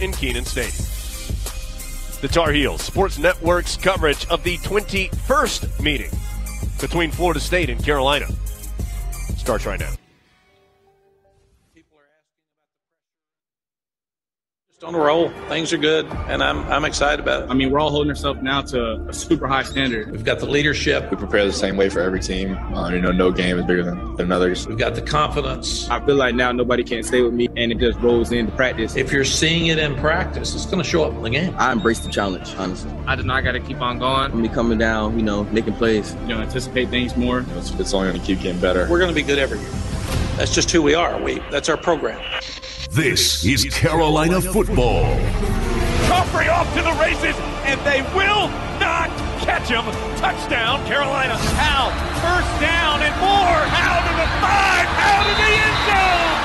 in Kenan Stadium. The Tar Heels Sports Network's coverage of the 21st meeting between Florida State and Carolina starts right now. On a roll. Things are good, and I'm I'm excited about it. I mean, we're all holding ourselves now to a super high standard. We've got the leadership. We prepare the same way for every team. Uh, you know, no game is bigger than, than others. We've got the confidence. I feel like now nobody can stay with me, and it just rolls into practice. If you're seeing it in practice, it's going to show up in the game. I embrace the challenge, honestly. I just know I got to keep on going. Me coming down, you know, making plays. You know, anticipate things more. You know, it's, it's only going to keep getting better. We're going to be good every year. That's just who we are. We that's our program. This is Carolina football. Joffrey off to the races, and they will not catch him. Touchdown, Carolina. How? First down and more. How to the five, out of the end zone.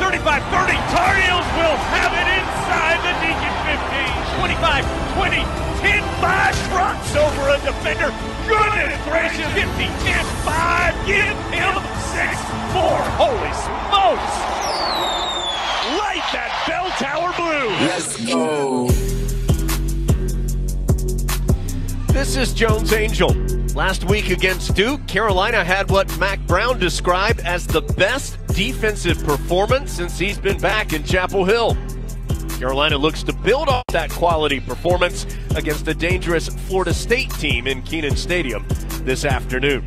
40, 35, 30. Tar Heels will have it inside the Deacon 15. 25, 20, 10, 5 trucks over a defender. Goodness gracious. 50, 10, 5. Give him 6, 4. Holy smokes light that bell tower blue. Let's go. This is Jones Angell. Last week against Duke, Carolina had what Mack Brown described as the best defensive performance since he's been back in Chapel Hill. Carolina looks to build off that quality performance against a dangerous Florida State team in Kenan Stadium this afternoon.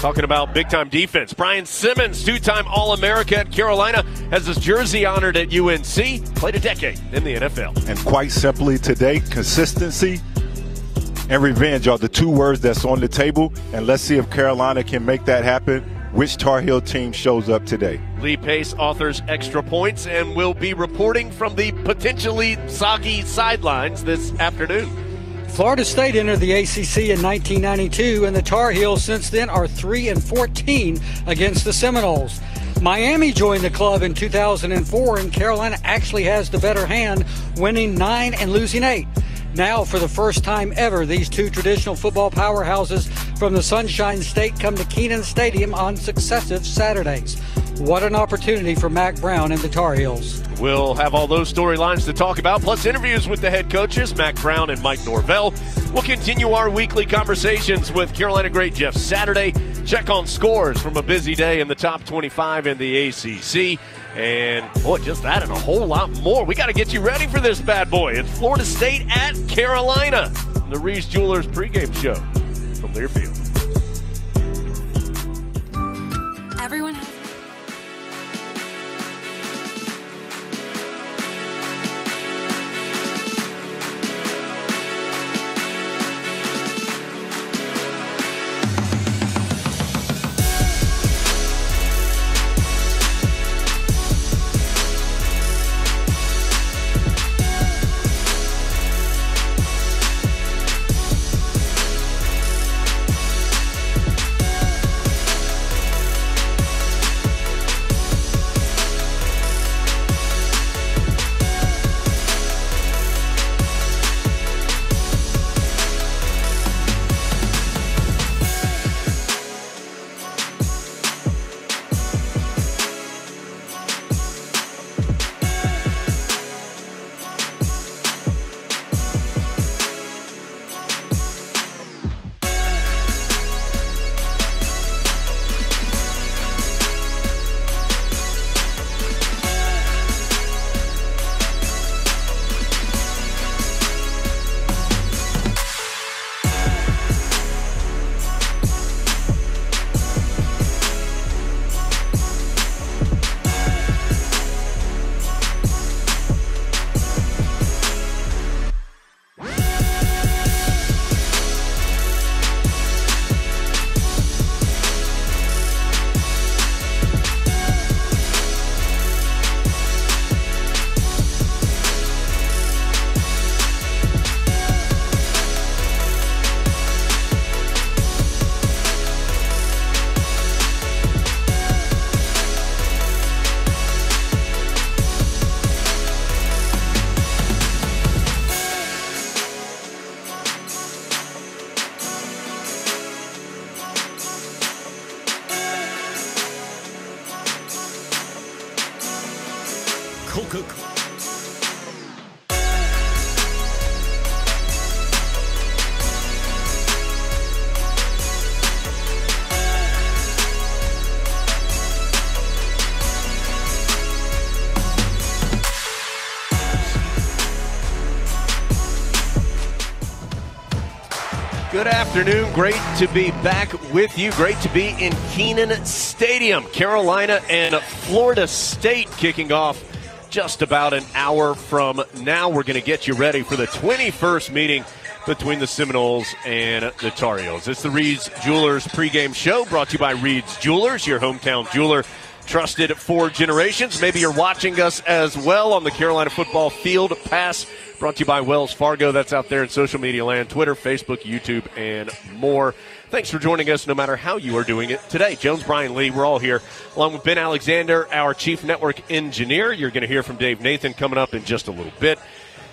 Talking about big time defense. Brian Simmons, two time All America at Carolina, has his jersey honored at UNC, played a decade in the NFL. And quite simply today, consistency and revenge are the two words that's on the table. And let's see if Carolina can make that happen. Which Tar Heel team shows up today? Lee Pace authors extra points and will be reporting from the potentially soggy sidelines this afternoon. Florida State entered the ACC in 1992, and the Tar Heels since then are 3 and 14 against the Seminoles. Miami joined the club in 2004, and Carolina actually has the better hand, winning 9 and losing 8. Now, for the first time ever, these two traditional football powerhouses from the Sunshine State come to Kenan Stadium on successive Saturdays. What an opportunity for Mack Brown and the Tar Heels. We'll have all those storylines to talk about, plus interviews with the head coaches, Mack Brown and Mike Norvell. We'll continue our weekly conversations with Carolina great Jeff Saturday. Check on scores from a busy day in the top 25 in the ACC. And boy, just that and a whole lot more. We got to get you ready for this bad boy. It's Florida State at Carolina, the Reed's Jewelers pregame show from Learfield. Everyone afternoon. Great to be back with you. Great to be in Kenan Stadium. Carolina and Florida State kicking off just about an hour from now. We're going to get you ready for the 21st meeting between the Seminoles and the Tar Heels. It's the Reed's Jewelers pregame show brought to you by Reed's Jewelers, your hometown jeweler. Trusted for generations. Maybe you're watching us as well on the Carolina Football Field Pass brought to you by Wells Fargo. That's out there in social media land Twitter, Facebook, YouTube, and more. Thanks for joining us no matter how you are doing it today. Jones, Brian Lee, we're all here along with Ben Alexander, our chief network engineer. You're going to hear from Dave Nathan coming up in just a little bit.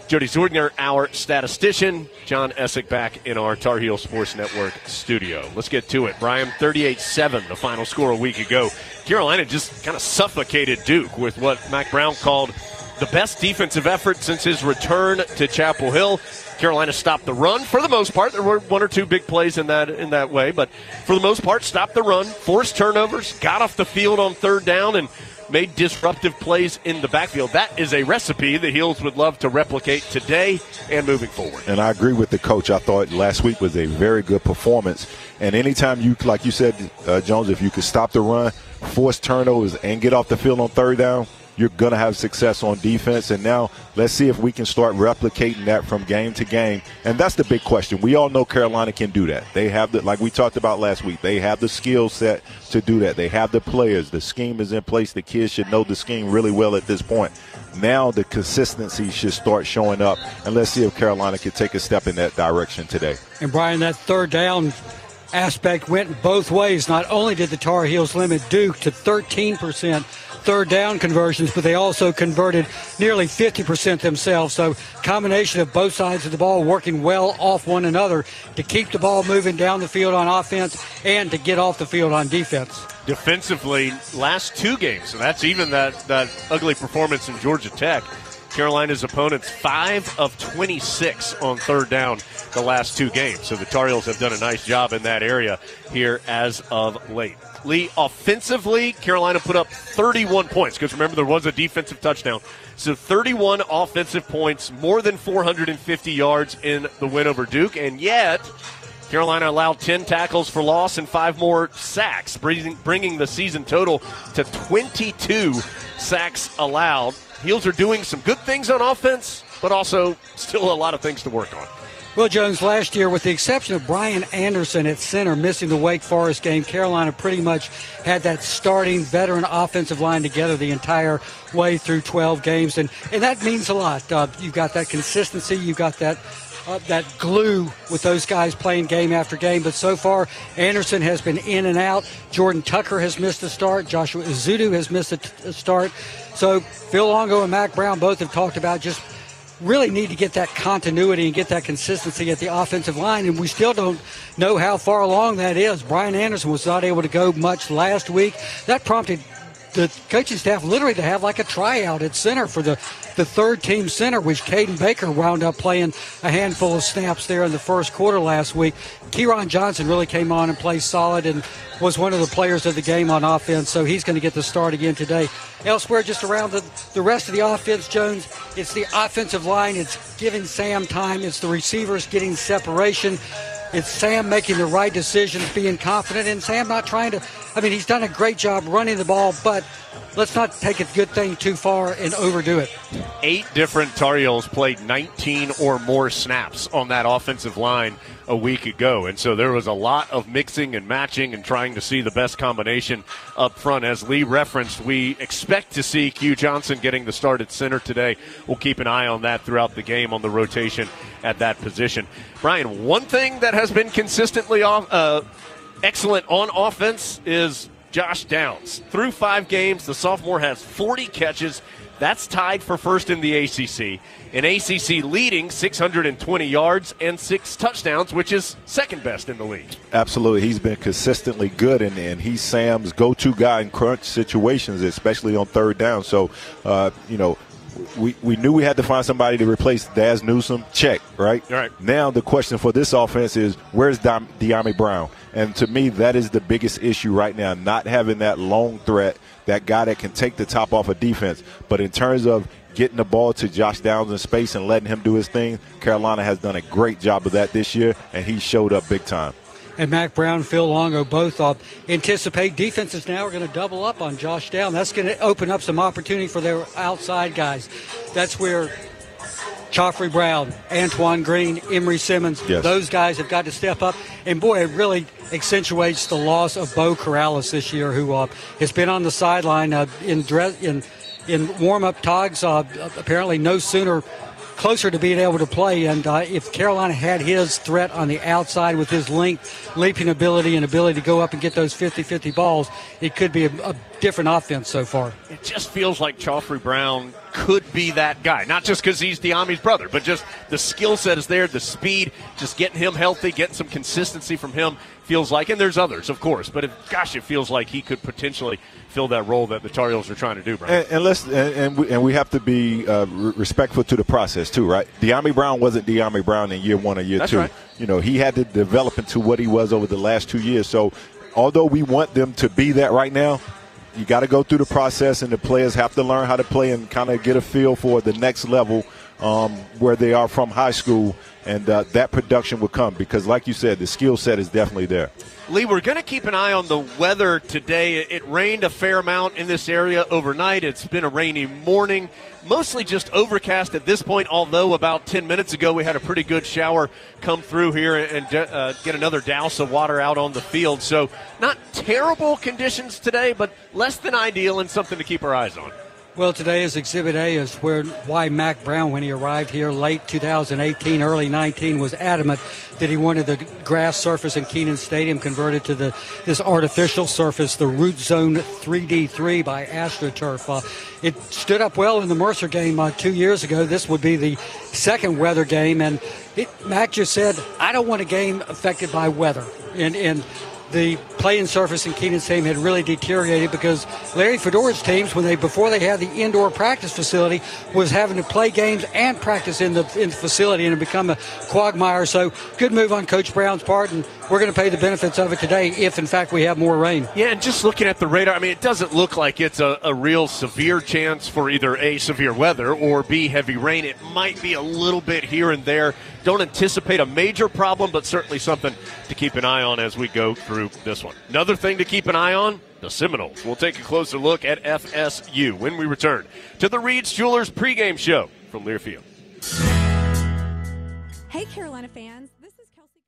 Jody Zordner, our statistician. John Essick back in our Tar Heel Sports Network studio. Let's get to it. Brian, 38 7, the final score a week ago. Carolina just kind of suffocated Duke with what Mack Brown called the best defensive effort since his return to Chapel Hill. Carolina stopped the run for the most part. There were one or two big plays in that in that way, but for the most part, stopped the run, forced turnovers, got off the field on third down, and made disruptive plays in the backfield. That is a recipe the Heels would love to replicate today and moving forward. And I agree with the coach. I thought last week was a very good performance. And anytime you, like you said, uh, Jones, if you could stop the run, force turnovers, and get off the field on third down, you're going to have success on defense. And now let's see if we can start replicating that from game to game. And that's the big question. We all know Carolina can do that. They have the, like we talked about last week, they have the skill set to do that. They have the players. The scheme is in place. The kids should know the scheme really well at this point. Now the consistency should start showing up. And let's see if Carolina can take a step in that direction today. And Brian, that third down aspect went both ways. Not only did the Tar Heels limit Duke to 13% third down conversions, but they also converted nearly 50% themselves. So, combination of both sides of the ball working well off one another to keep the ball moving down the field on offense and to get off the field on defense. Defensively, last two games, so that's even that, that ugly performance in Georgia Tech. Carolina's opponents, 5 of 26 on third down the last two games. So the Tar Heels have done a nice job in that area here as of late. Lee, offensively, Carolina put up 31 points because remember, there was a defensive touchdown. So 31 offensive points, more than 450 yards in the win over Duke, and yet. Carolina allowed 10 tackles for loss and five more sacks, bringing, bringing the season total to 22 sacks allowed. Heels are doing some good things on offense, but also still a lot of things to work on. Well, Jones, last year, with the exception of Brian Anderson at center missing the Wake Forest game, Carolina pretty much had that starting veteran offensive line together the entire way through 12 games, and, and that means a lot. Uh, you've got that consistency, you've got that uh, that glue with those guys playing game after game. But so far, Anderson has been in and out. Jordan Tucker has missed a start. Joshua Ezeudu has missed a, t- a start. So Phil Longo and Mack Brown both have talked about just really need to get that continuity and get that consistency at the offensive line, and we still don't know how far along that is. Brian Anderson was not able to go much last week. That prompted the coaching staff literally to have like a tryout at center for the, the third team center, which Caden Baker wound up playing a handful of snaps there in the first quarter last week. Quiron Johnson really came on and played solid and was one of the players of the game on offense, so he's going to get the start again today. Elsewhere, just around the, the rest of the offense, Jones, it's the offensive line. It's giving Sam time. It's the receivers getting separation. It's Sam making the right decisions, being confident, and Sam not trying to. I mean, he's done a great job running the ball, but let's not take a good thing too far and overdo it. Eight different Tar Heels played 19 or more snaps on that offensive line a week ago. And so there was a lot of mixing and matching and trying to see the best combination up front. As Lee referenced, we expect to see Q Johnson getting the start at center today. We'll keep an eye on that throughout the game on the rotation at that position. Brian, one thing that has been consistently off, uh, excellent on offense is Josh Downs. Through five games, the sophomore has 40 catches. That's tied for first in the ACC. An ACC leading 620 yards and six touchdowns, which is second best in the league. Absolutely. He's been consistently good, and, and he's Sam's go to guy in crunch situations, especially on third down. So, uh, you know, we, we knew we had to find somebody to replace Dazz Newsome. Check, right? Right. Now the question for this offense is where's Dam- Dyami Brown? And to me, that is the biggest issue right now, not having that long threat, that guy that can take the top off of defense. But in terms of getting the ball to Josh Downs in space and letting him do his thing. Carolina has done a great job of that this year, and he showed up big time. And Mack Brown, Phil Longo both uh, anticipate defenses now are going to double up on Josh Downs. That's going to open up some opportunity for their outside guys. That's where Khafre Brown, Antoine Green, Emery Simmons, yes. those guys have got to step up. And boy, it really accentuates the loss of Beau Corrales this year, who uh, has been on the sideline uh, in dress in in warm up togs. Uh, apparently, no sooner closer to being able to play. And uh, if Carolina had his threat on the outside with his length, leaping ability, and ability to go up and get those 50 50 balls, it could be a, a different offense so far. It just feels like Khafre Brown could be that guy. Not just because he's Dyami's brother, but just the skill set is there, the speed, just getting him healthy, getting some consistency from him feels like, and there's others, of course, but if, gosh, it feels like he could potentially fill that role that the Tar Heels are trying to do, Brian. And, and let's and, and, we, and we have to be uh, respectful to the process too, right? Dyami Brown wasn't Dyami Brown in year one or year That's two. Right. You know, he had to develop into what he was over the last two years. So, although we want them to be that right now, you got to go through the process, and the players have to learn how to play and kind of get a feel for the next level um, where they are from high school, and uh, that production will come because, like you said, the skill set is definitely there. Lee, we're going to keep an eye on the weather today. It rained a fair amount in this area overnight. It's been a rainy morning, mostly just overcast at this point, although about 10 minutes ago we had a pretty good shower come through here and uh, get another douse of water out on the field. So, not terrible conditions today, but less than ideal and something to keep our eyes on. Well, today is Exhibit A is where why Mack Brown, when he arrived here late 2018, early 19, was adamant that he wanted the grass surface in Kenan Stadium converted to the this artificial surface, the Root Zone 3D3 by AstroTurf. Uh, it stood up well in the Mercer game uh, two years ago. This would be the second weather game, and it, Mack just said, "I don't want a game affected by weather." And and the playing surface in Kenan Stadium had really deteriorated because Larry Fedora's teams, when they before they had the indoor practice facility, was having to play games and practice in the in the facility, and it become a quagmire. So good move on Coach Brown's part, and we're going to pay the benefits of it today if, in fact, we have more rain. Yeah, and just looking at the radar, I mean, it doesn't look like it's a, a real severe chance for either A, severe weather, or B, heavy rain. It might be a little bit here and there. Don't anticipate a major problem, but certainly something to keep an eye on as we go through this one. Another thing to keep an eye on the Seminoles. We'll take a closer look at FSU when we return to the Reed's Jewelers pregame show from Learfield. Hey, Carolina fans. This is Kelsey.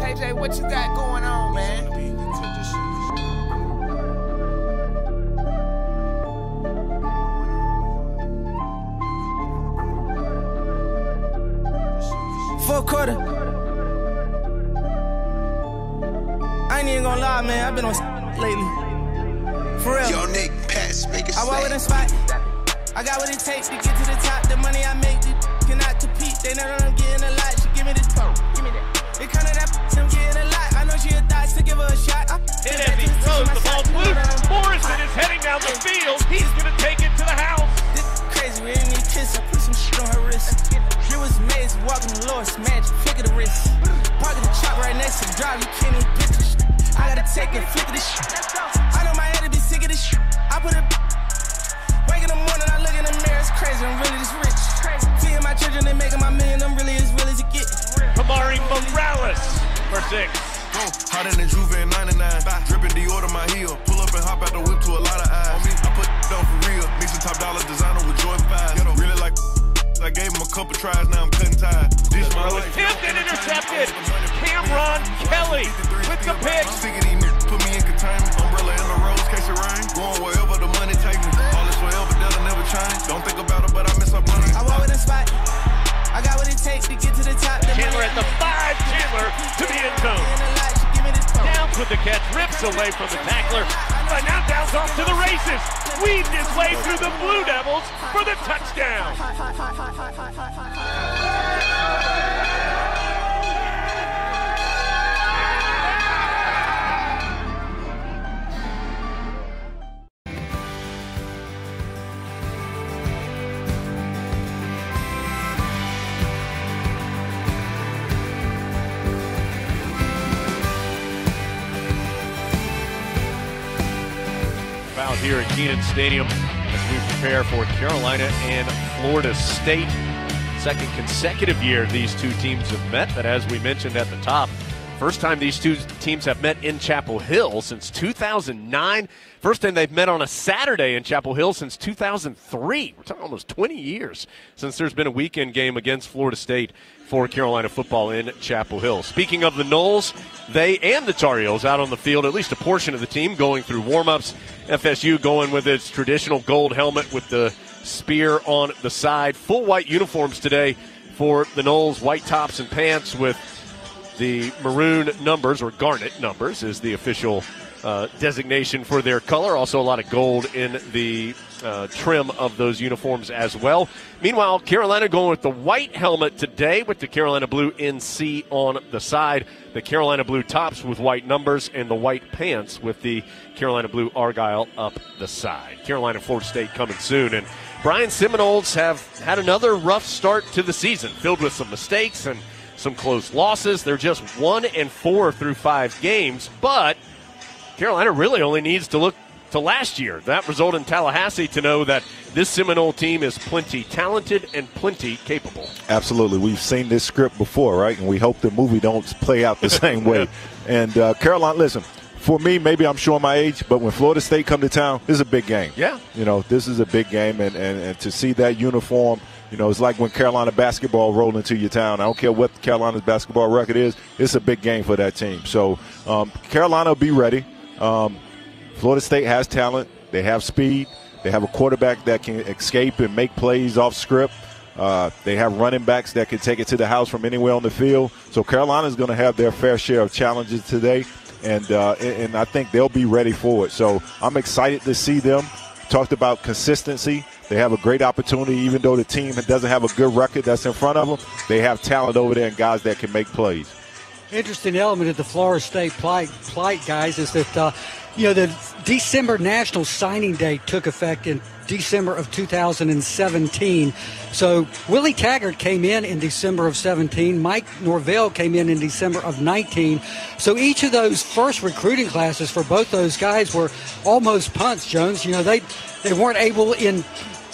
KJ, what you got going on, man? Four quarter. I ain't even gonna lie, man. I've been on lately. For real. Yo, Nick, pass, make it I walk with a spot. I got what it takes to get to the top. The money I make, away from the Stadium as we prepare for Carolina and Florida State. Second consecutive year these two teams have met, but as we mentioned at the top, first time these two teams have met in Chapel Hill since 2009. First time they've met on a Saturday in Chapel Hill since 2003. We're talking almost 20 years since there's been a weekend game against Florida State for Carolina football in Chapel Hill. Speaking of the Noles, they and the Tar Heels out on the field, at least a portion of the team going through warmups. FSU going with its traditional gold helmet with the spear on the side. Full white uniforms today for the Noles, white tops and pants with the maroon numbers, or garnet numbers, is the official uh, designation for their color. Also, a lot of gold in the uh, trim of those uniforms as well. Meanwhile, Carolina going with the white helmet today with the Carolina Blue NC on the side, the Carolina Blue tops with white numbers, and the white pants with the Carolina Blue Argyle up the side. Carolina Florida State coming soon. And Brian Seminoles have had another rough start to the season, filled with some mistakes and some close losses. They're just one and four through five games, but Carolina really only needs to look to last year. That result in Tallahassee to know that this Seminole team is plenty talented and plenty capable. Absolutely. We've seen this script before, right? And we hope the movie don't play out the same way. And uh, Carolina, listen, for me, maybe I'm showing my age, but when Florida State come to town, this is a big game. Yeah. You know, this is a big game, and, and, and to see that uniform, you know, it's like when Carolina basketball roll into your town. I don't care what Carolina's basketball record is, it's a big game for that team. So um, Carolina will be ready. Um, Florida State has talent. They have speed. They have a quarterback that can escape and make plays off script. Uh, they have running backs that can take it to the house from anywhere on the field. So Carolina is going to have their fair share of challenges today, and uh, and I think they'll be ready for it. So I'm excited to see them. Talked about consistency. They have a great opportunity, even though the team doesn't have a good record that's in front of them. They have talent over there and guys that can make plays. Interesting element of the Florida State plight, plight guys, is that uh, you know the December national signing date took effect in December of 2017. So Willie Taggart came in in December of 17. Mike Norvell came in in December of 19. So each of those first recruiting classes for both those guys were almost punts. Jones, you know they they weren't able in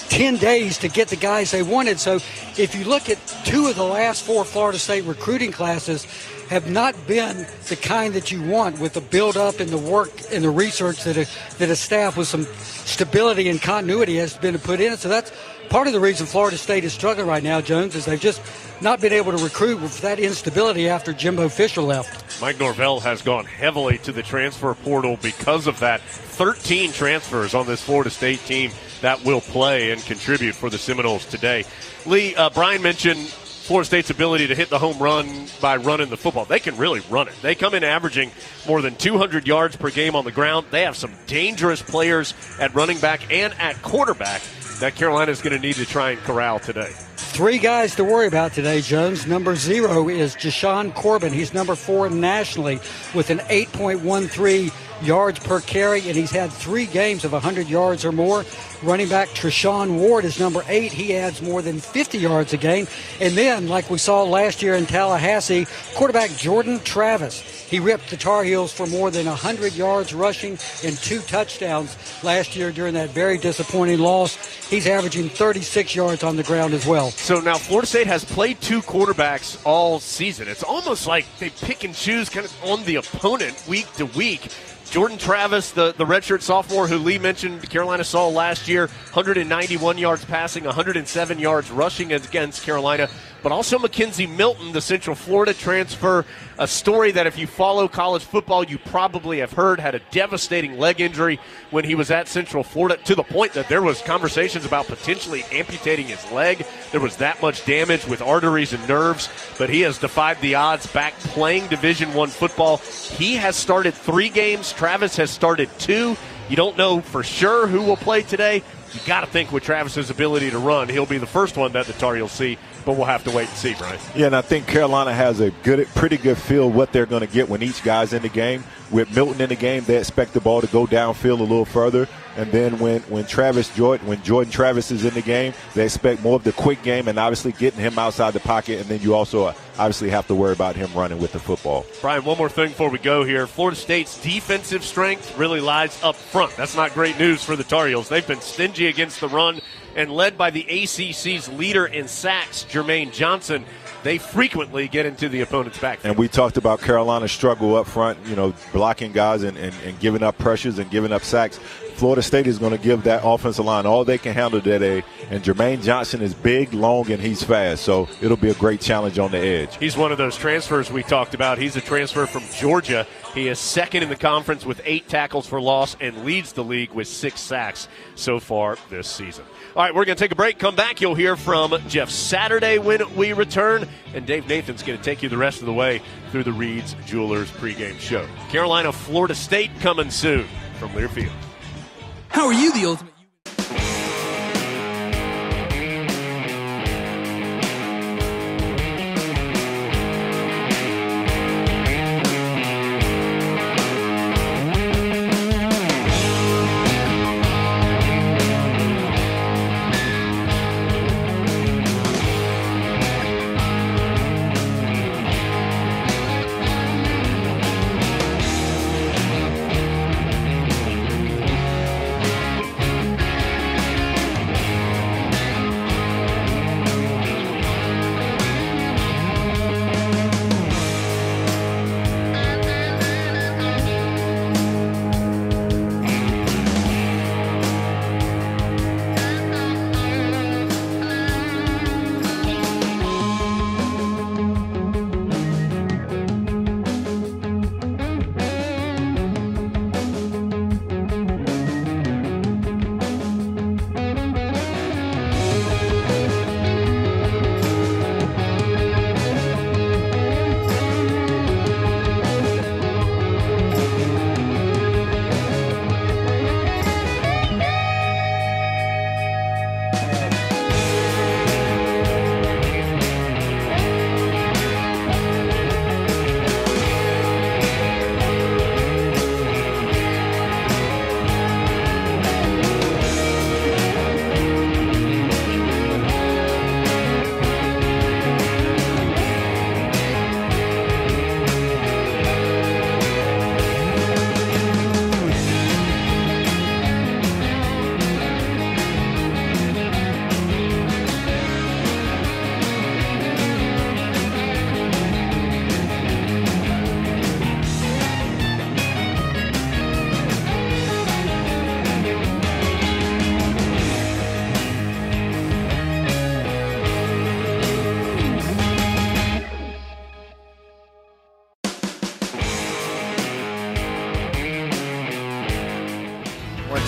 10 days to get the guys they wanted. So if you look at two of the last four Florida State recruiting classes, have not been the kind that you want with the build up and the work and the research that a, that a staff with some stability and continuity has been put in. So that's part of the reason Florida State is struggling right now, Jones, is they've just not been able to recruit with that instability after Jimbo Fisher left. Mike Norvell has gone heavily to the transfer portal because of that. 13 transfers on this Florida State team that will play and contribute for the Seminoles today. Lee, uh, Brian mentioned Florida State's ability to hit the home run by running the football. They can really run it. They come in averaging more than 200 yards per game on the ground. They have some dangerous players at running back and at quarterback that Carolina is going to need to try and corral today. Three guys to worry about today, Jones. Number zero is Jashaun Corbin. He's number four nationally with an 8.13 yards per carry, and he's had three games of 100 yards or more. Running back Treshaun Ward is number eight. He adds more than 50 yards a game. And then, like we saw last year in Tallahassee, quarterback Jordan Travis. He ripped the Tar Heels for more than 100 yards rushing and two touchdowns last year during that very disappointing loss. He's averaging 36 yards on the ground as well. So now Florida State has played two quarterbacks all season. It's almost like they pick and choose kind of on the opponent week to week. Jordan Travis, the, the redshirt sophomore who Lee mentioned Carolina saw last year, 191 yards passing, 107 yards rushing against Carolina. But also McKenzie Milton, the Central Florida transfer, a story that if you follow college football, you probably have heard, had a devastating leg injury when he was at Central Florida to the point that there was conversations about potentially amputating his leg. There was that much damage with arteries and nerves, but he has defied the odds back playing Division 1 football. He has started 3 games, Travis has started 2. You don't know for sure who will play today. You got to think with Travis's ability to run, he'll be the first one that the Tar Heels see but we'll have to wait and see, Brian. Yeah, and I think Carolina has a good, pretty good feel what they're going to get when each guy's in the game. With Milton in the game, they expect the ball to go downfield a little further, and then when when Travis Jordan, when Jordan Travis is in the game, they expect more of the quick game and obviously getting him outside the pocket. And then you also, uh, obviously have to worry about him running with the football. Brian, one more thing before we go here. Florida State's defensive strength really lies up front. That's not great news for the Tar Heels. They've been stingy against the run and led by the ACC's leader in sacks, Jermaine Johnson they frequently get into the opponent's back. And we talked about Carolina's struggle up front, you know, blocking guys and, and, and giving up pressures and giving up sacks. Florida State is going to give that offensive line all they can handle today. And Jermaine Johnson is big, long, and he's fast. So it'll be a great challenge on the edge. He's one of those transfers we talked about. He's a transfer from Georgia. He is second in the conference with eight tackles for loss and leads the league with six sacks so far this season. All right, we're going to take a break. Come back. You'll hear from Jeff Saturday when we return. And Dave Nathan's going to take you the rest of the way through the Reed's Jewelers pregame show. Carolina, Florida State coming soon from Learfield. How are you the ultimate?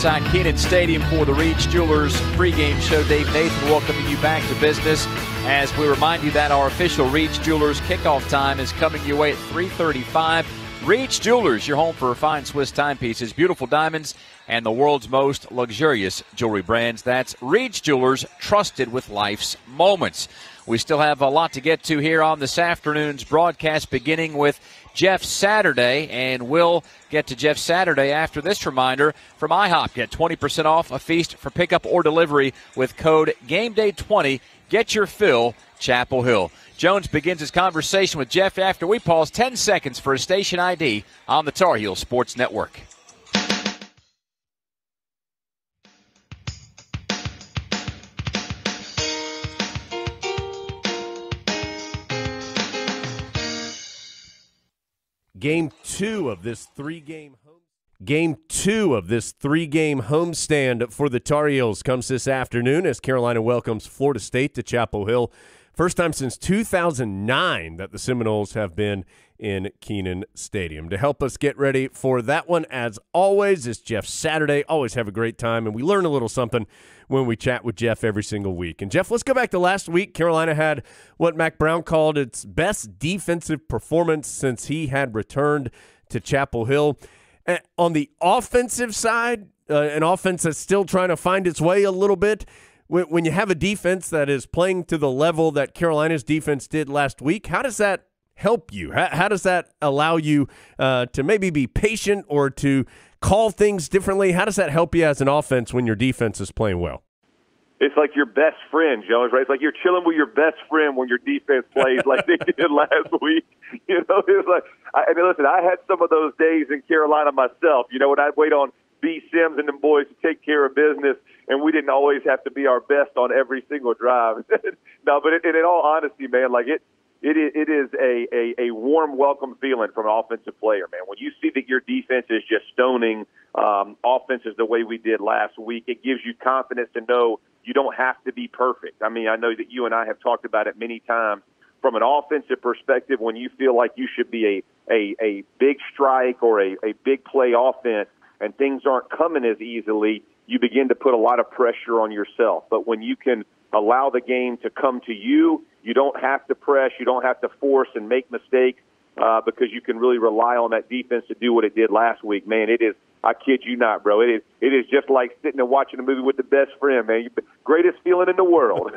Inside Kenan Stadium for the Reed's Jewelers pregame show. Dave Nathan welcoming you back to business as we remind you that our official Reed's Jewelers kickoff time is coming your way at 335. Reed's Jewelers, your home for fine Swiss timepieces, beautiful diamonds, and the world's most luxurious jewelry brands. That's Reed's Jewelers, trusted with life's moments. We still have a lot to get to here on this afternoon's broadcast, beginning with Jeff Saturday, and we'll get to Jeff Saturday after this reminder from IHOP. Get 20% off a feast for pickup or delivery with code GameDay20. Get your fill, Chapel Hill. Jones begins his conversation with Jeff after we pause 10 seconds for a station ID on the Tar Heel Sports Network. Game two of this three game Game two of this three game homestand for the Tar Heels comes this afternoon as Carolina welcomes Florida State to Chapel Hill. First time since 2009 that the Seminoles have been in Kenan Stadium. To help us get ready for that one, as always, is Jeff Saturday. Always have a great time, and we learn a little something when we chat with Jeff every single week. And Jeff, let's go back to last week. Carolina had what Mack Brown called its best defensive performance since he had returned to Chapel Hill. And on the offensive side, uh, an offense that's still trying to find its way a little bit. When, you have a defense that is playing to the level that Carolina's defense did last week, how does that help you? How, how does that allow you uh, to maybe be patient or to call things differently? How does that help you as an offense when your defense is playing well? it's like your best friend, Jones, right? It's like you're chilling with your best friend when your defense plays like they did last week. You know, it's like I, mean, listen, I had some of those days in Carolina myself. You know, when I'd wait on B Sims and them boys to take care of business, and we didn't always have to be our best on every single drive. no, but it, in all honesty, man, like it. It is, it is a, a, a warm welcome feeling from an offensive player, man. When you see that your defense is just stoning um, offenses the way we did last week, it gives you confidence to know you don't have to be perfect. I mean, I know that you and I have talked about it many times. From an offensive perspective, when you feel like you should be a, a, a big strike or a, a big play offense and things aren't coming as easily, you begin to put a lot of pressure on yourself. But when you can allow the game to come to you, you don't have to press, you don't have to force and make mistakes uh, because you can really rely on that defense to do what it did last week. Man, it is I kid you not, bro. It is it is just like sitting and watching a movie with the best friend, man. Greatest feeling in the world.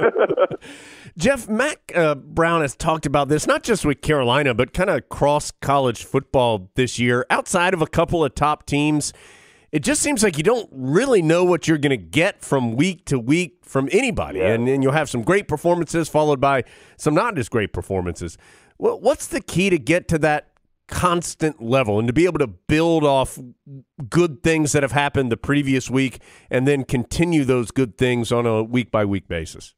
Jeff Mack uh, Brown has talked about this not just with Carolina, but kind of across college football this year. Outside of a couple of top teams, it just seems like you don't really know what you're going to get from week to week from anybody, yeah. and then you'll have some great performances followed by some not as great performances. Well, what's the key to get to that constant level and to be able to build off good things that have happened the previous week and then continue those good things on a week by week basis?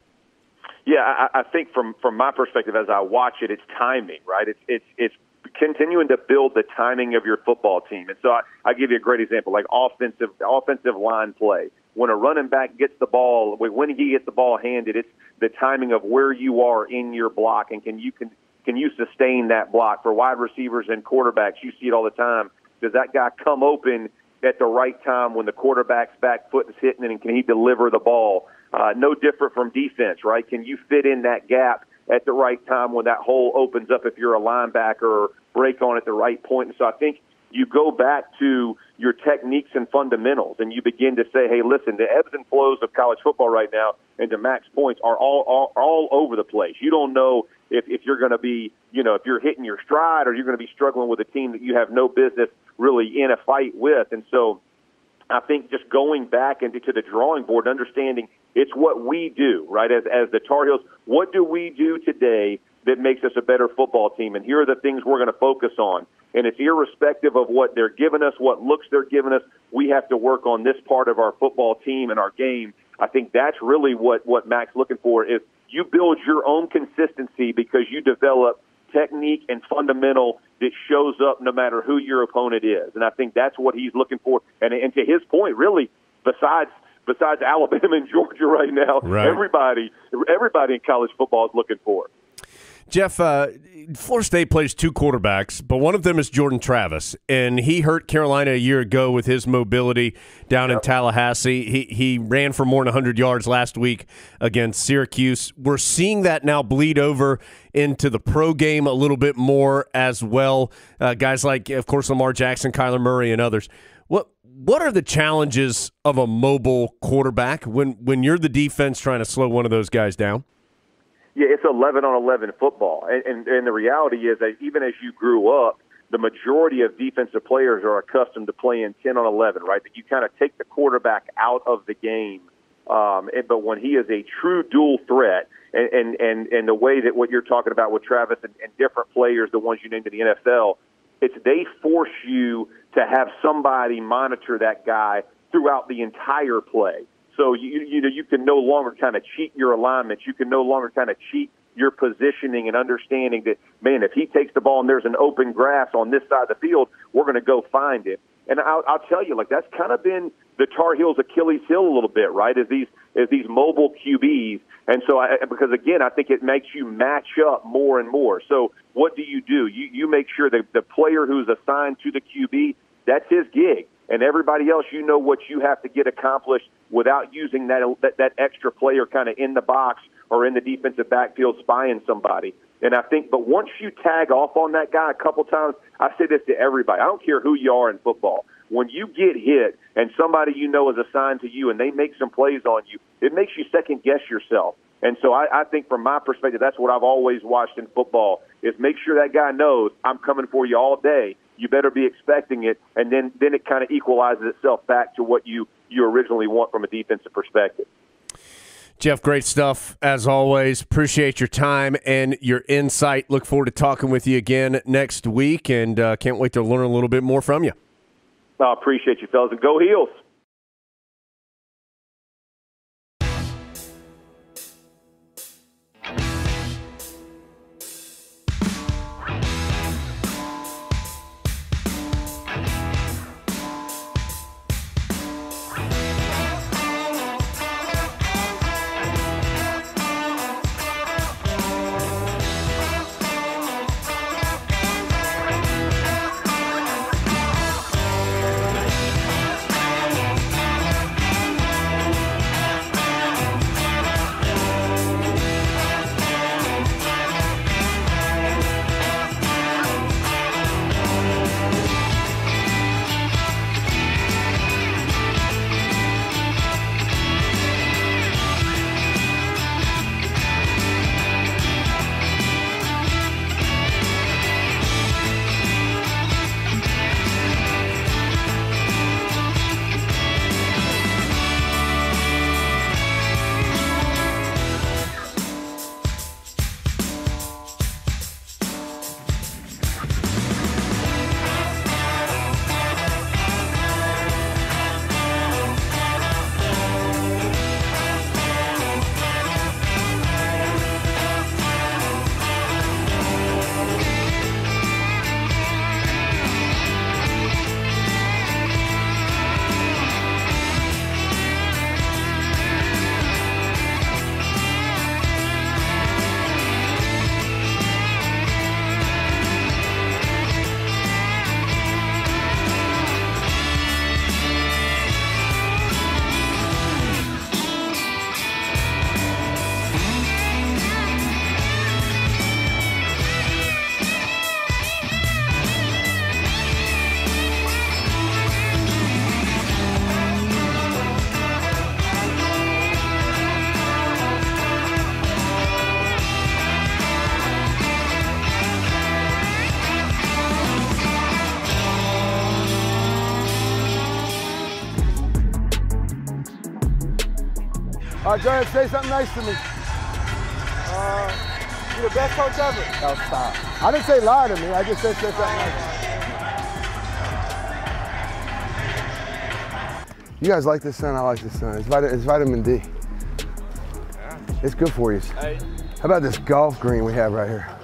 Yeah, I, I think from from my perspective, as I watch it, it's timing, right? It's it's it's continuing to build the timing of your football team. And so I, I give you a great example, like offensive offensive line play. When a running back gets the ball, when he gets the ball handed, it's the timing of where you are in your block and can you can can you sustain that block for wide receivers and quarterbacks? You see it all the time. Does that guy come open at the right time when the quarterback's back foot is hitting it, and can he deliver the ball? Uh, no different from defense, right? Can you fit in that gap at the right time when that hole opens up if you're a linebacker or break on at the right point? And so I think you go back to your techniques and fundamentals and you begin to say, hey, listen, the ebbs and flows of college football right now and to Max points are all, all, all over the place. You don't know if, if you're going to be, you know, if you're hitting your stride or you're going to be struggling with a team that you have no business really in a fight with. And so I think just going back into to the drawing board, understanding it's what we do, right? As, as the Tar Heels, what do we do today that makes us a better football team? And here are the things we're going to focus on. And it's irrespective of what they're giving us, what looks they're giving us. We have to work on this part of our football team and our game. I think that's really what, what Mack's looking for is you build your own consistency because you develop technique and fundamental that shows up no matter who your opponent is. And I think that's what he's looking for. And, and to his point, really, besides besides Alabama and Georgia right now, right. everybody everybody in college football is looking for. Jeff, uh, Florida State plays two quarterbacks, but one of them is Jordan Travis, and he hurt Carolina a year ago with his mobility down yep. in Tallahassee. He he ran for more than 100 yards last week against Syracuse. We're seeing that now bleed over into the pro game a little bit more as well. Uh, guys like, of course, Lamar Jackson, Kyler Murray, and others. What what are the challenges of a mobile quarterback when when you're the defense trying to slow one of those guys down? Yeah, it's 11 on 11 football. And, and, and the reality is that even as you grew up, the majority of defensive players are accustomed to playing 10 on 11, right? That you kind of take the quarterback out of the game. Um, and, but when he is a true dual threat, and, and, and, and the way that what you're talking about with Travis and, and different players, the ones you named in the NFL, it's they force you to have somebody monitor that guy throughout the entire play. So you you know you can no longer kind of cheat your alignments. You can no longer kind of cheat your positioning and understanding that man, if he takes the ball and there's an open grass on this side of the field, we're going to go find it. And I'll, I'll tell you, like that's kind of been the Tar Heels' Achilles heel a little bit, right? Is these is these mobile QBs, and so I, because again, I think it makes you match up more and more. So what do you do? You you make sure that the player who's assigned to the QB, that's his gig and everybody else, you know what you have to get accomplished without using that that, that extra player kind of in the box or in the defensive backfield spying somebody. And I think, but once you tag off on that guy a couple times, I say this to everybody. I don't care who you are in football. When you get hit and somebody you know is assigned to you and they make some plays on you, it makes you second guess yourself. And so I, I think from my perspective, that's what I've always watched in football is make sure that guy knows I'm coming for you all day you better be expecting it, and then then it kind of equalizes itself back to what you you originally want from a defensive perspective. Jeff, great stuff as always. Appreciate your time and your insight. Look forward to talking with you again next week, and uh, can't wait to learn a little bit more from you. I appreciate you, fellas, and go Heels. Go ahead, say something nice to me. Uh, you're the best coach ever. Oh, stop. I didn't say lie to me. I just said say something nice. You guys like this sun? I like this sun. It's, vit- it's vitamin D. It's good for you. How about this golf green we have right here?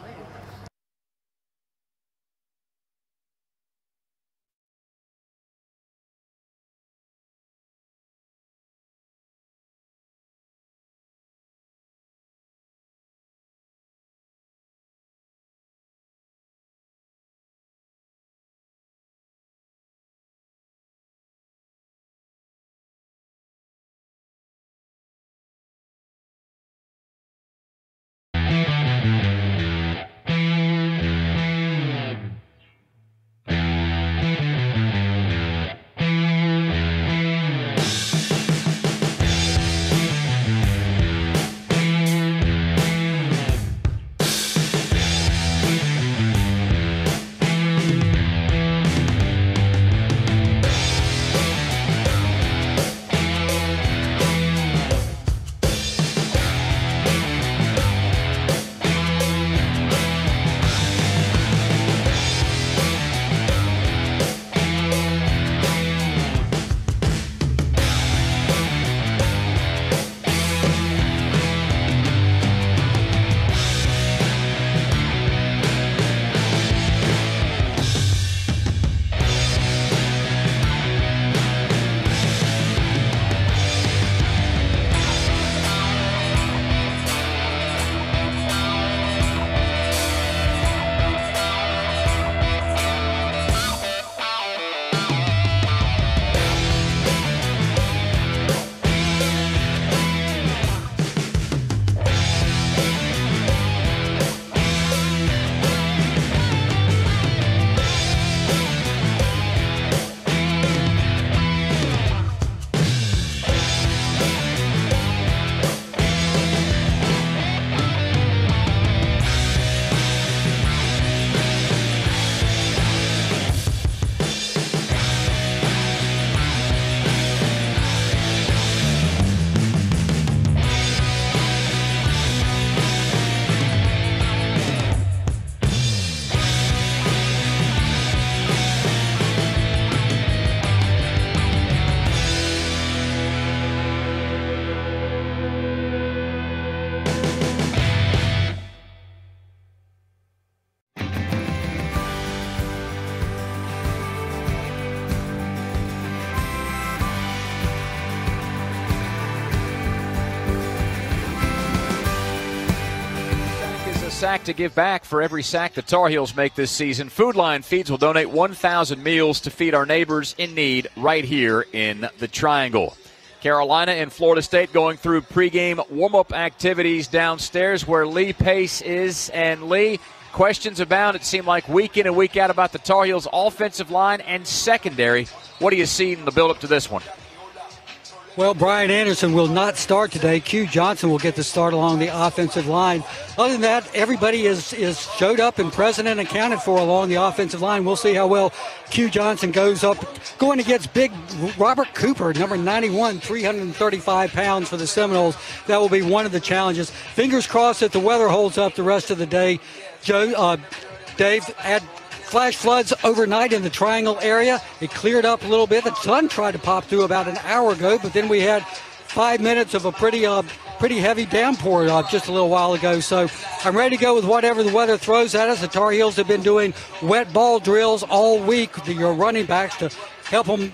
Sack to give back for every sack the Tar Heels make this season. Food Lion Feeds will donate 1,000 meals to feed our neighbors in need right here in the Triangle. Carolina and Florida State going through pregame warm up activities downstairs where Lee Pace is. And Lee, questions abound, it seemed like week in and week out about the Tar Heels' offensive line and secondary. What do you see in the build up to this one? Well, Brian Anderson will not start today. Q Johnson will get the start along the offensive line. Other than that, everybody is, is showed up and present and accounted for along the offensive line. We'll see how well Q Johnson goes up going against big Robert Cooper, number 91, 335 pounds for the Seminoles. That will be one of the challenges. Fingers crossed that the weather holds up the rest of the day. Joe, uh, Dave, add flash floods overnight in the Triangle area. It cleared up a little bit. The sun tried to pop through about an hour ago, but then we had five minutes of a pretty uh, pretty heavy downpour uh, just a little while ago. So I'm ready to go with whatever the weather throws at us. The Tar Heels have been doing wet ball drills all week. Your running backs to help them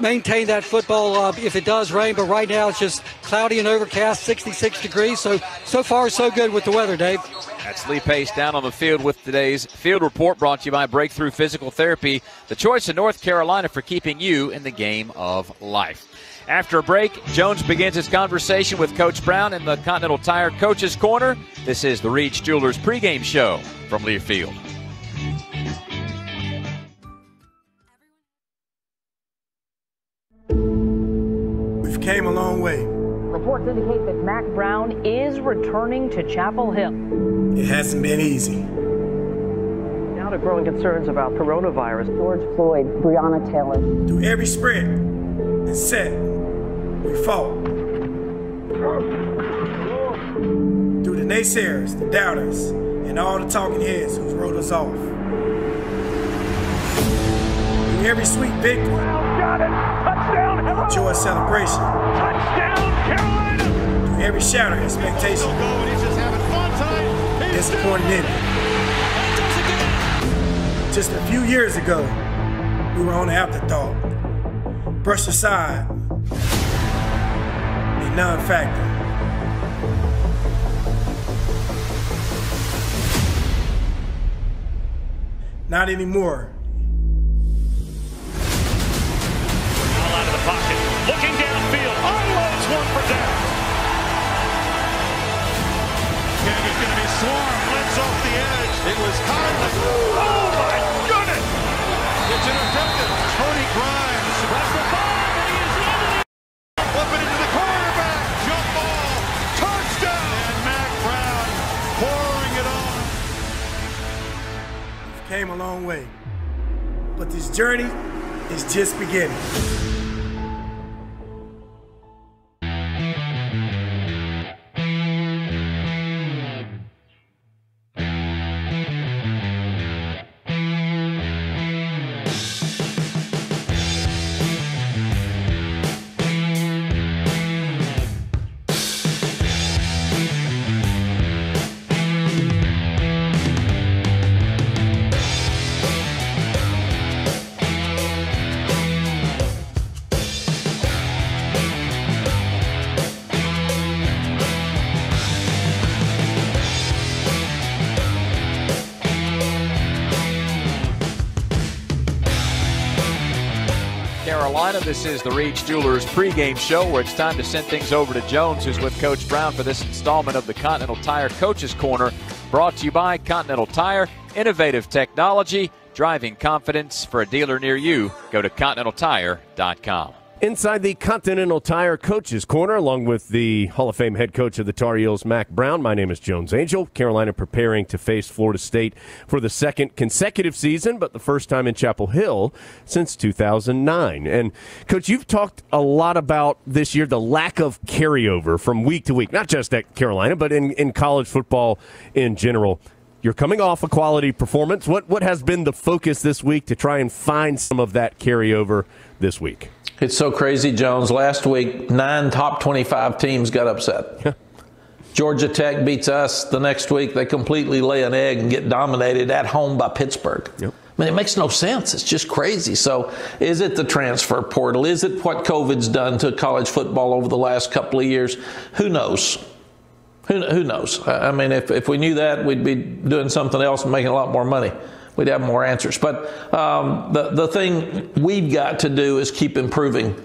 maintain that football uh, if it does rain. But right now it's just cloudy and overcast, 66 degrees. So so far so good with the weather, Dave. That's Lee Pace down on the field with today's field report brought to you by Breakthrough Physical Therapy, the choice of North Carolina for keeping you in the game of life. After a break, Jones begins his conversation with Coach Brown in the Continental Tire Coaches Corner. This is the Reed's Jewelers pregame show from Learfield. We've came a long way. Reports indicate that Mack Brown is returning to Chapel Hill. It hasn't been easy. Now to growing concerns about coronavirus. George Floyd, Breonna Taylor. Through every sprint and set, we fought. Through the naysayers, the doubters, and all the talking heads who wrote us off. Through every sweet victory. Got it. Joy celebration. Touchdown, Carolina. Through every shadow expectation. Disappointed in it. Just a few years ago, we were on the afterthought. Brushed aside. A non-factor. Not anymore. Is going to be swarmed. Lentz off the edge. It was Conley. Oh, my goodness. It's intercepted. Tony Grimes. The he is in it. Up and into the quarterback. Jump ball. Touchdown. And Mack Brown pouring it on. Came a long way. But this journey is just beginning. This is the Reed's Jewelers pregame show where it's time to send things over to Jones, who's with Coach Brown for this installment of the Continental Tire Coaches Corner, brought to you by Continental Tire, innovative technology, driving confidence. For a dealer near you, go to continentaltire.com. Inside the Continental Tire Coaches Corner, along with the Hall of Fame head coach of the Tar Heels, Mack Brown. My name is Jones Angell. Carolina preparing to face Florida State for the second consecutive season, but the first time in Chapel Hill since 2009. And, Coach, you've talked a lot about this year the lack of carryover from week to week, not just at Carolina, but in, in college football in general. You're coming off a quality performance. What, what has been the focus this week to try and find some of that carryover this week? It's so crazy, Jones. Last week, nine top 25 teams got upset. Georgia Tech beats us. The next week, they completely lay an egg and get dominated at home by Pittsburgh. Yep. I mean, it makes no sense. It's just crazy. So, is it the transfer portal? Is it what COVID's done to college football over the last couple of years? Who knows? Who, who knows? I mean, if, if we knew that, we'd be doing something else and making a lot more money. We'd have more answers. But um, the, the thing we've got to do is keep improving.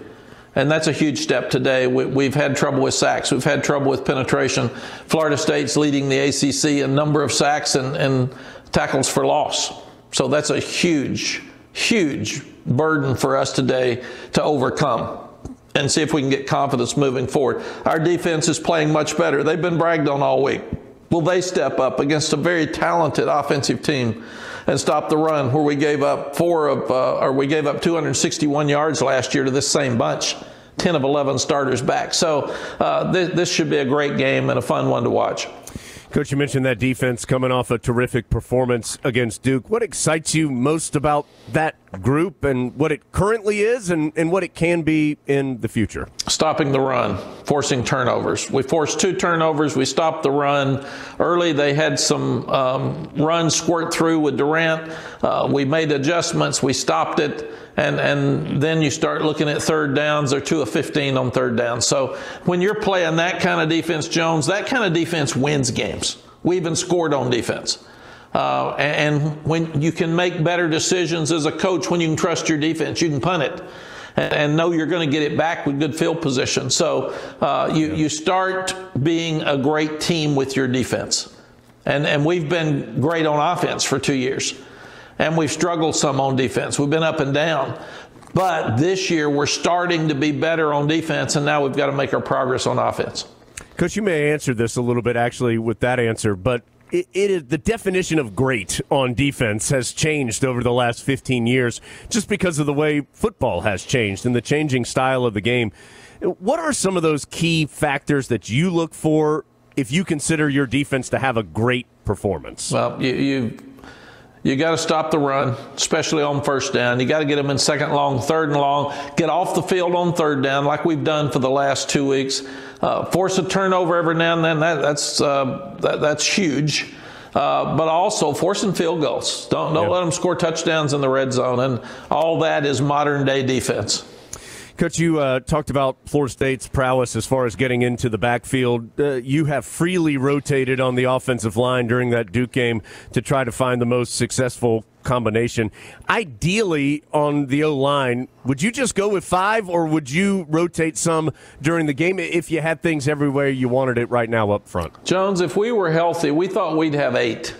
And that's a huge step today. We, have had trouble with sacks. We've had trouble with penetration. Florida State's leading the ACC in number of sacks and, and tackles for loss. So that's a huge, huge burden for us today to overcome and see if we can get confidence moving forward. Our defense is playing much better. They've been bragged on all week. Will they step up against a very talented offensive team and stop the run where we gave up four of, uh, or we gave up 261 yards last year to this same bunch? 10 of 11 starters back. So uh, th- this should be a great game and a fun one to watch. Coach, you mentioned that defense coming off a terrific performance against Duke. What excites you most about that group and what it currently is and, and what it can be in the future? Stopping the run, forcing turnovers. We forced two turnovers. We stopped the run. Early, they had some um, runs squirt through with Durant. Uh, we made adjustments. We stopped it and and then you start looking at third downs. They're two of 15 on third down. So when you're playing that kind of defense, Jones, that kind of defense wins games. We even scored on defense. Uh, and when you can make better decisions as a coach, when you can trust your defense, you can punt it and, know you're going to get it back with good field position. So uh, you, you start being a great team with your defense. And, and we've been great on offense for two years and we've struggled some on defense. We've been up and down. But this year, we're starting to be better on defense, and now we've got to make our progress on offense. Coach, you may answer this a little bit actually with that answer, but it, it is the definition of great on defense has changed over the last 15 years just because of the way football has changed and the changing style of the game. What are some of those key factors that you look for if you consider your defense to have a great performance? Well, you, you you got to stop the run, especially on first down. You got to get them in second long, third and long. Get off the field on third down, like we've done for the last two weeks. Uh, force a turnover every now and then. That, that's uh, that, that's huge. Uh, but also forcing field goals. Don't don't yep. let them score touchdowns in the red zone, and all that is modern day defense. Coach, you uh, talked about Florida State's prowess as far as getting into the backfield. Uh, you have freely rotated on the offensive line during that Duke game to try to find the most successful combination. Ideally, on the O line, would you just go with five, or would you rotate some during the game if you had things everywhere you wanted it right now up front? Jones, if we were healthy, we thought we'd have eight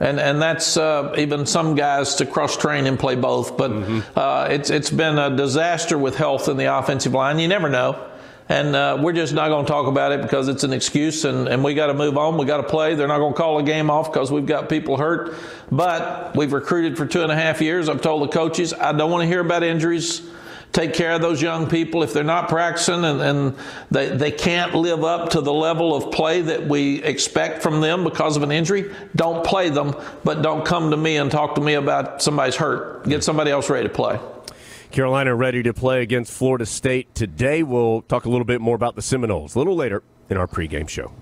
and and that's uh, even some guys to cross train and play both. But mm-hmm. uh, it's it's been a disaster with health in the offensive line. You never know. And uh, we're just not going to talk about it because it's an excuse, and, and we got to move on. We got to play. They're not going to call a game off because we've got people hurt. But we've recruited for two and a half years. I've told the coaches I don't want to hear about injuries take care of those young people if they're not practicing and, and, they, they can't live up to the level of play that we expect from them because of an injury, don't play them, but don't come to me and talk to me about somebody's hurt. Get somebody else ready to play. Carolina ready to play against Florida State today. We'll talk a little bit more about the Seminoles a little later in our pregame show.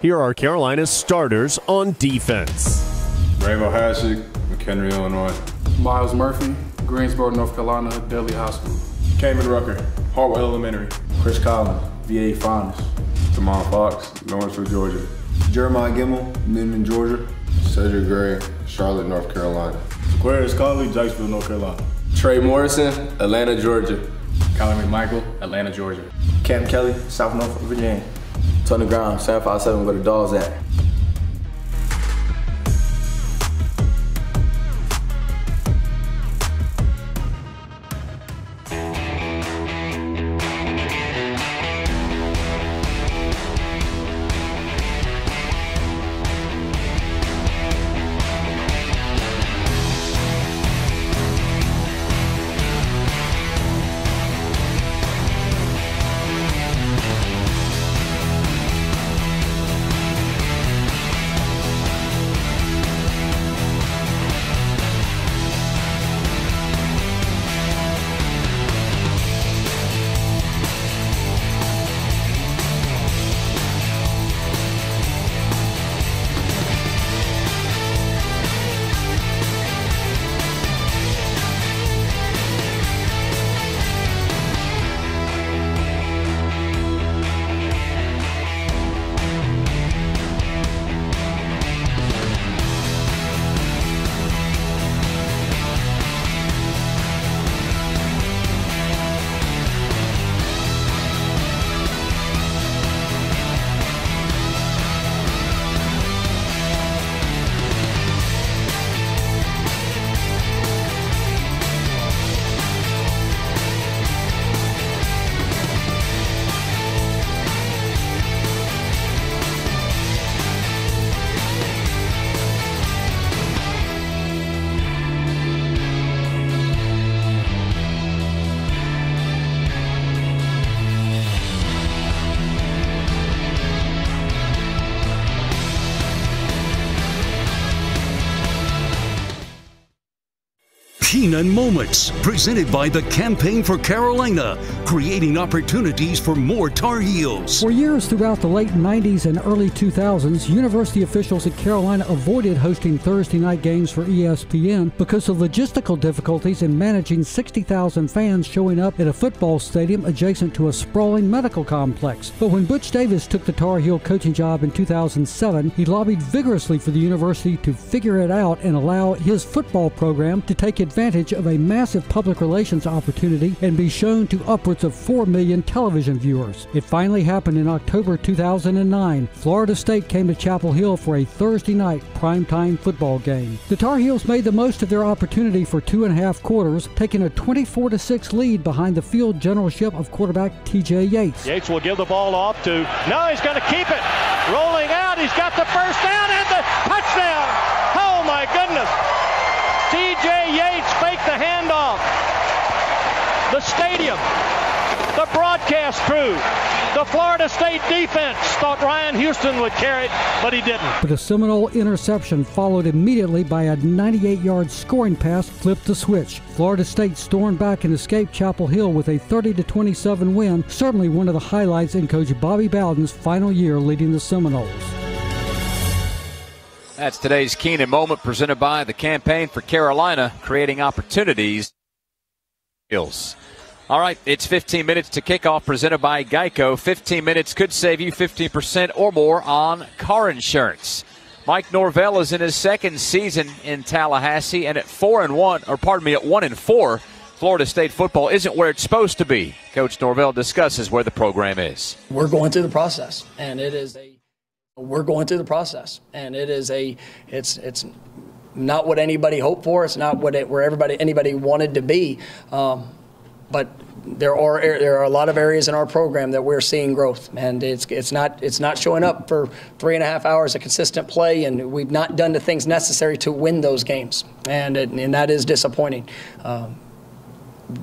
Here are Carolina's starters on defense. Ray Vohasek, McHenry, Illinois. Miles Murphy, Greensboro, North Carolina, Dudley High School. Kaimon Rucker, Hartwell Elementary. Chris Collins, VA Finest. Tomon Fox, Lawrenceville, Georgia. Jeremiah Gemmel, Newnan, Georgia. Cedric Gray, Charlotte, North Carolina. Ja'Qurious Conley, Jacksonville, North Carolina. Trey Morrison, Atlanta, Georgia. Kyler McMichael, Atlanta, Georgia. Cam Kelly, South Norfolk, Virginia. Tony Ground, 757 where the dogs at. Kenan Moments, presented by the Campaign for Carolina, creating opportunities for more Tar Heels. For years throughout the late 90s and early 2000s, university officials at Carolina avoided hosting Thursday night games for ESPN because of logistical difficulties in managing 60,000 fans showing up at a football stadium adjacent to a sprawling medical complex. But when Butch Davis took the Tar Heel coaching job in 2007, he lobbied vigorously for the university to figure it out and allow his football program to take advantage of a massive public relations opportunity and be shown to upwards of 4 million television viewers. It finally happened in October 2009. Florida State came to Chapel Hill for a Thursday night primetime football game. The Tar Heels made the most of their opportunity for two and a half quarters, taking a 24 6 lead behind the field generalship of quarterback TJ Yates. Yates will give the ball off to, now he's going to keep it. Rolling out, he's got the first down and the touchdown. Oh my goodness. TJ Yates faked the handoff. The stadium, broadcast crew, the Florida State defense thought Ryan Houston would carry it, but he didn't. But a Seminole interception followed immediately by a 98 yard scoring pass flipped the switch. Florida State stormed back and escaped Chapel Hill with a 30 27 win, certainly one of the highlights in Coach Bobby Bowden's final year leading the Seminoles. That's today's Kenan moment presented by the Campaign for Carolina, creating opportunities. Hills. All right, it's 15 minutes to kickoff presented by Geico. 15 minutes could save you 15% or more on car insurance. Mike Norvell is in his second season in Tallahassee and at 4 and 1 or pardon me at 1 and 4, Florida State football isn't where it's supposed to be. Coach Norvell discusses where the program is. We're going through the process and it is a we're going through the process and it is a it's it's not what anybody hoped for it's not what it, where everybody anybody wanted to be um, but there are there are a lot of areas in our program that we're seeing growth, and it's it's not it's not showing up for three and a half hours of consistent play, and we've not done the things necessary to win those games, and and that is disappointing. Um,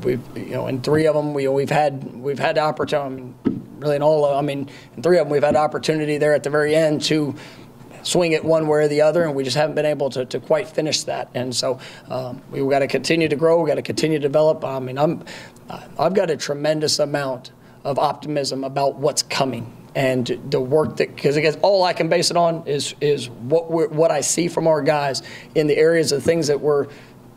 we've you know in three of them we we've had we've had opportunity. I mean, really in all of I mean in three of them we've had opportunity there at the very end to swing it one way or the other, and we just haven't been able to, to quite finish that. And so um, we've got to continue to grow. We've got to continue to develop. I mean, I'm, I've got a tremendous amount of optimism about what's coming and the work that because again all I can base it on is is what what I see from our guys in the areas of things that we're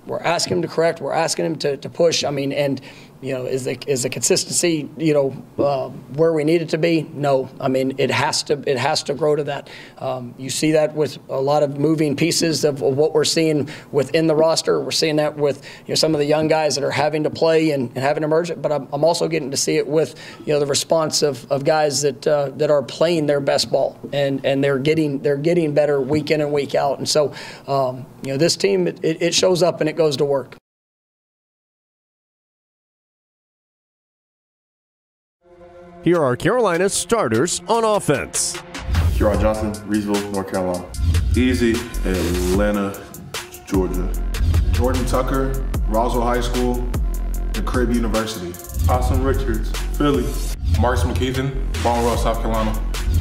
we're asking them to correct, we're asking them to, to push. I mean, and you know, is the is the consistency, you know, uh, where we need it to be? No, I mean, it has to it has to grow to that. Um, you see that with a lot of moving pieces of, of, what we're seeing within the roster. We're seeing that with you know some of the young guys that are having to play and, and having to merge it. But I'm, I'm, also getting to see it with you know the response of, of guys that uh, that are playing their best ball and and they're getting they're getting better week in and week out. And so um, you know this team it, it shows up and it goes to work. Here are Carolina's starters on offense. Quiron Johnson, Reidsville, North Carolina. Easy, Atlanta, Georgia. Jordan Tucker, Roswell High School, the Crib University. Asim Richards, Philly. Marcus McKethan, Baltimore, South Carolina.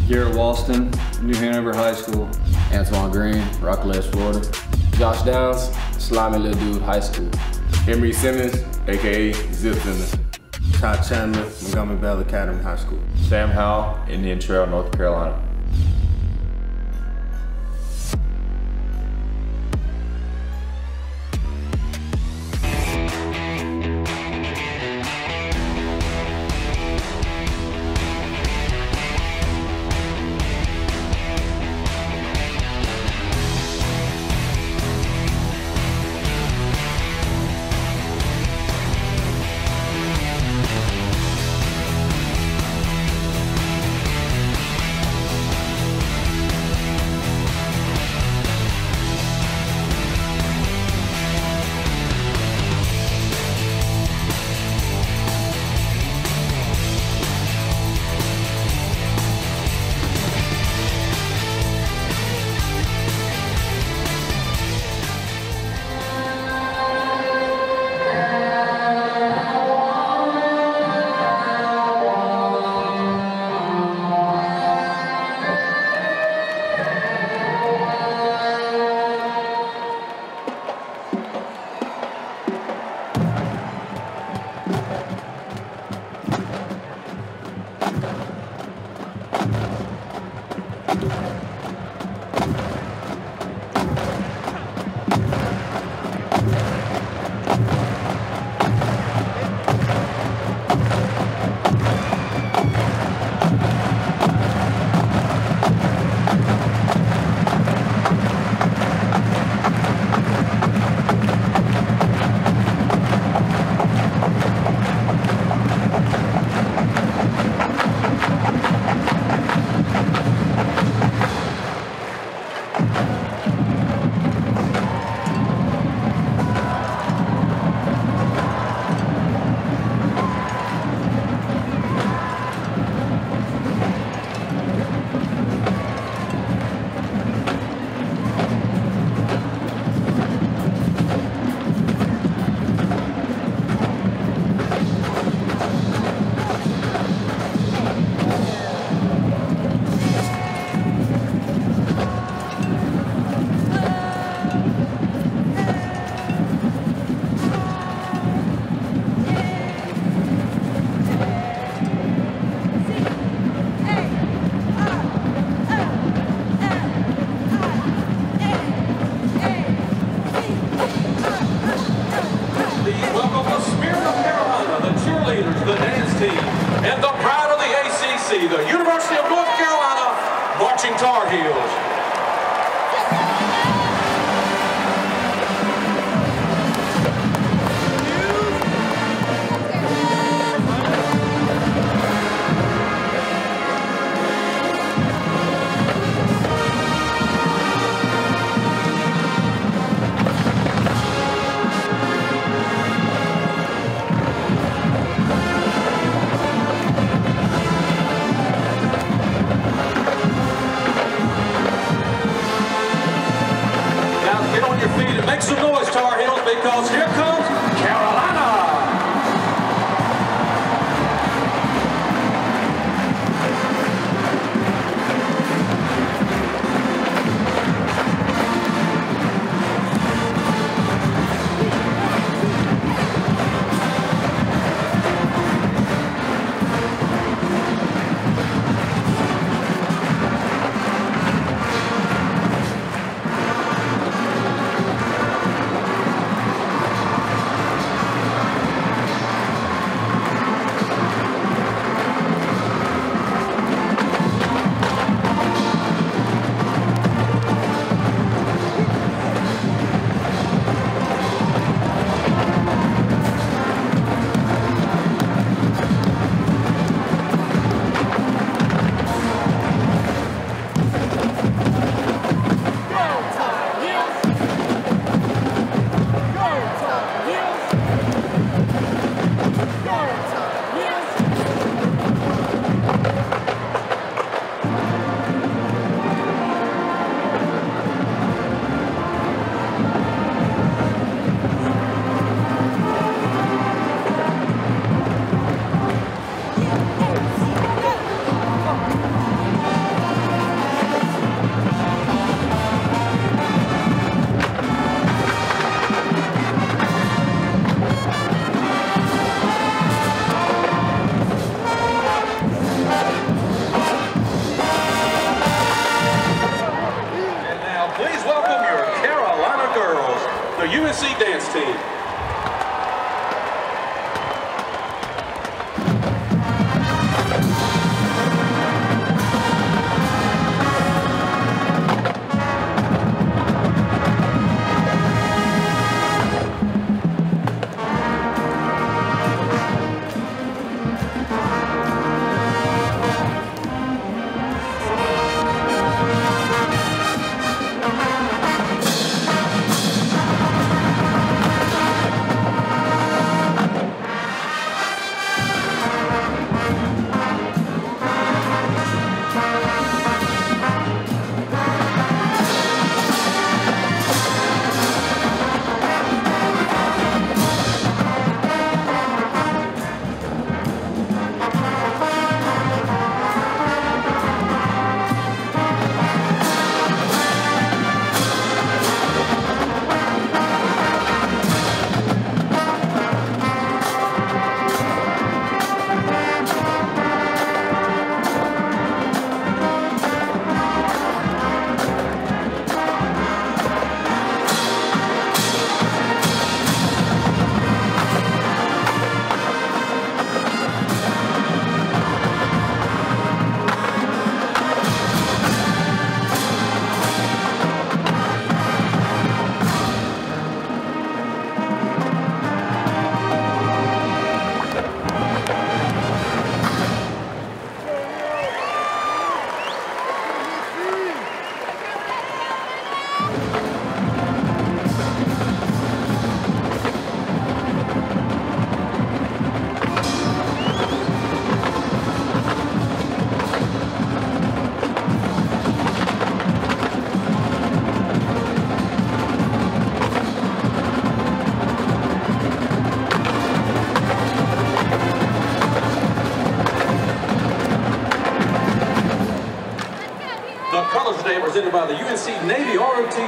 Garrett Walston, New Hanover High School. Antoine Green, Rockledge, Florida. Josh Downs, Slimy Little Dude High School. Emery Simmons, aka Zip Simmons. Ty Chandler, Montgomery Bell Academy High School. Sam Howell, Indian Trail, North Carolina.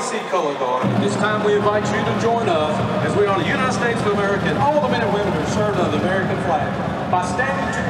ROTC Color Guard. This time, we invite you to join us as we honor the United States of America and all the men and women who served under the American flag by standing together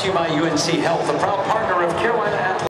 to you by UNC Health,